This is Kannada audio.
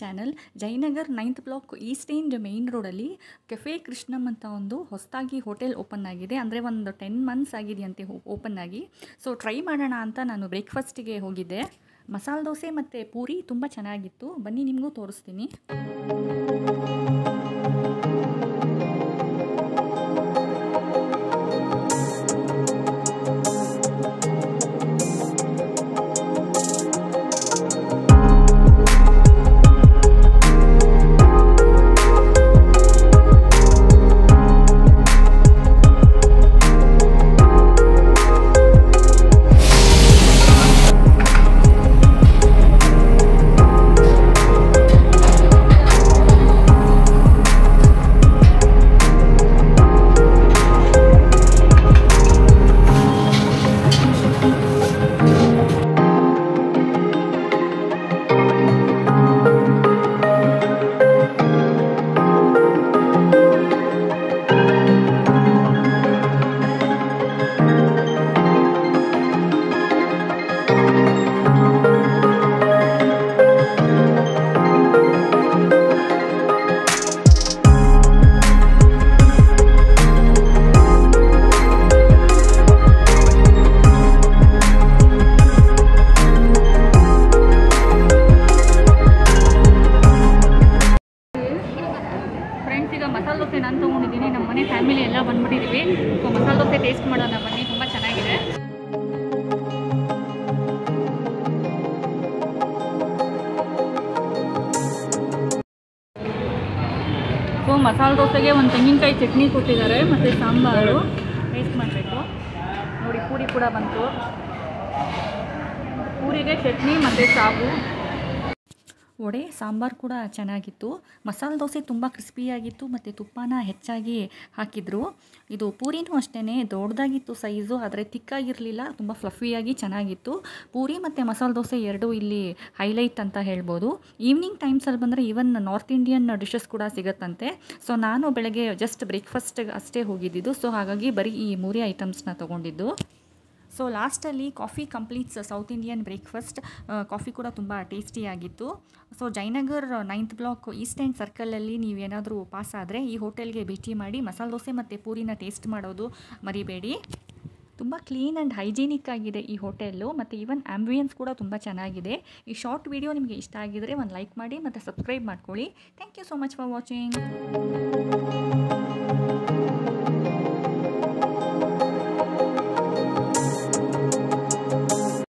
Channel Jayanagar ninth block east end main ರೋಡಲ್ಲಿ ಕೆಫೆ ಕೃಷ್ಣಮ್ ಅಂತ ಒಂದು ಹೊಸದಾಗಿ ಹೋಟೆಲ್ ಓಪನ್ ಆಗಿದೆ. ಅಂದರೆ ಒಂದು ಟೆನ್ ಮಂತ್ಸ್ ಆಗಿದೆಯಂತೆ ಓಪನ್ ಆಗಿ. ಸೊ ಟ್ರೈ ಮಾಡೋಣ ಅಂತ ನಾನು ಬ್ರೇಕ್ಫಾಸ್ಟಿಗೆ ಹೋಗಿದ್ದೆ. ಮಸಾಲೆ ದೋಸೆ ಮತ್ತು ಪೂರಿ ತುಂಬ ಚೆನ್ನಾಗಿತ್ತು. ಬನ್ನಿ, ನಿಮಗೂ ತೋರಿಸ್ತೀನಿ. ತೊಗೊಂಡಿದ್ದೀನಿ. ನಮ್ಮ ಮನೆ ಫ್ಯಾಮಿಲಿ ಎಲ್ಲ ಬಂದ್ಬಿಟ್ಟಿದ್ದೀವಿ ಸೊ ಮಸಾಲೆ ದೋಸೆ ಟೇಸ್ಟ್ ಮಾಡೋಣ ಬನ್ನಿ. ತುಂಬ ಚೆನ್ನಾಗಿದೆ. ಸೊ ಮಸಾಲೆ ದೋಸೆಗೆ ಒಂದು ತೆಂಗಿನಕಾಯಿ ಚಟ್ನಿ ಕೊಟ್ಟಿದ್ದಾರೆ. ಮತ್ತು ಸಾಂಬಾರು. ಟೇಸ್ಟ್ ಮಾಡಬೇಕು. ನೋಡಿ, ಪೂರಿ ಕೂಡ ಬಂತು. ಪೂರಿಗೆ ಚಟ್ನಿ ಮತ್ತು ಸಾಗು. ವಡೆ, ಸಾಂಬಾರು ಕೂಡ ಚೆನ್ನಾಗಿತ್ತು. ಮಸಾಲೆ ದೋಸೆ ತುಂಬ ಕ್ರಿಸ್ಪಿಯಾಗಿತ್ತು ಮತ್ತು ತುಪ್ಪನ ಹೆಚ್ಚಾಗಿ ಹಾಕಿದ್ರು. ಇದು ಪೂರಿನೂ ಅಷ್ಟೇ ದೊಡ್ಡದಾಗಿತ್ತು ಸೈಜು, ಆದರೆ ತಿಕ್ಕಾಗಿರಲಿಲ್ಲ, ತುಂಬ ಫ್ಲಫಿಯಾಗಿ ಚೆನ್ನಾಗಿತ್ತು. ಪೂರಿ ಮತ್ತು ಮಸಾಲೆ ದೋಸೆ ಎರಡೂ ಇಲ್ಲಿ ಹೈಲೈಟ್ ಅಂತ ಹೇಳ್ಬೋದು. ಈವ್ನಿಂಗ್ ಟೈಮ್ಸಲ್ಲಿ ಬಂದರೆ ಈವನ್ ನಾರ್ತ್ ಇಂಡಿಯನ್ ಡಿಶಸ್ ಕೂಡ ಸಿಗುತ್ತಂತೆ. ಸೊ ನಾನು ಬೆಳಗ್ಗೆ ಜಸ್ಟ್ ಬ್ರೇಕ್ಫಾಸ್ಟ್ ಅಷ್ಟೇ ಹೋಗಿದ್ದಿದ್ದು. ಸೊ ಹಾಗಾಗಿ ಬರೀ ಈ ಮೂರೇ ಐಟಮ್ಸ್ನ ತೊಗೊಂಡಿದ್ದು. ಸೊ ಲಾಸ್ಟಲ್ಲಿ coffee completes south Indian breakfast coffee ಕೂಡ ತುಂಬ ಟೇಸ್ಟಿಯಾಗಿತ್ತು so Jayanagar ninth block east end ಸರ್ಕಲಲ್ಲಿ ನೀವೇನಾದರೂ ಪಾಸ್ ಆದರೆ ಈ ಹೋಟೆಲ್ಗೆ ಭೇಟಿ ಮಾಡಿ ಮಸಾಲೆ ದೋಸೆ ಮತ್ತು ಪೂರಿನ ಟೇಸ್ಟ್ ಮಾಡೋದು ಮರಿಬೇಡಿ. ತುಂಬ ಕ್ಲೀನ್ ಆ್ಯಂಡ್ ಹೈಜೀನಿಕ್ ಆಗಿದೆ ಈ ಹೋಟೆಲ್ಲು ಮತ್ತು ಈವನ್ ಆ್ಯಂಬಿಯನ್ಸ್ ಕೂಡ ತುಂಬ ಚೆನ್ನಾಗಿದೆ. ಈ ಶಾರ್ಟ್ ವಿಡಿಯೋ ನಿಮಗೆ ಇಷ್ಟ ಆಗಿದರೆ ಒಂದು ಲೈಕ್ ಮಾಡಿ ಮತ್ತು ಸಬ್ಸ್ಕ್ರೈಬ್ ಮಾಡ್ಕೊಳ್ಳಿ. Thank you so much for watching